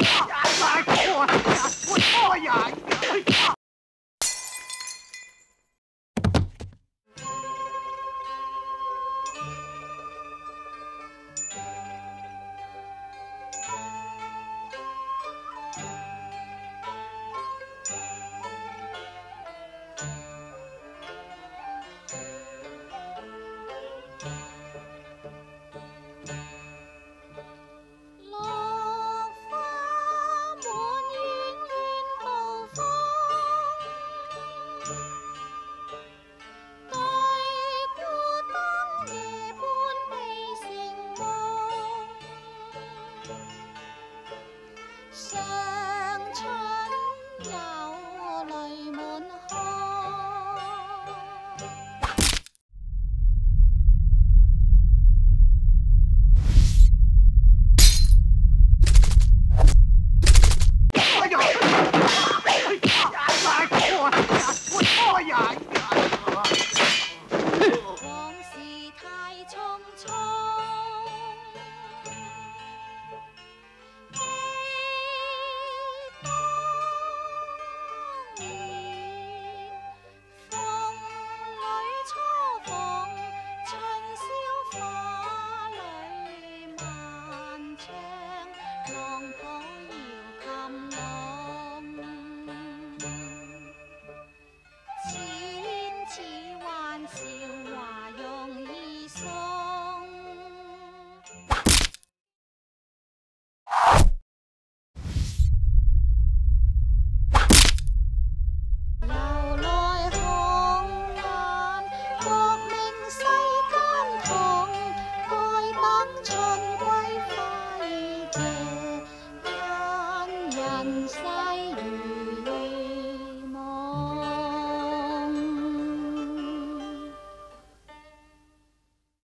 Jump! Thank you. one's one.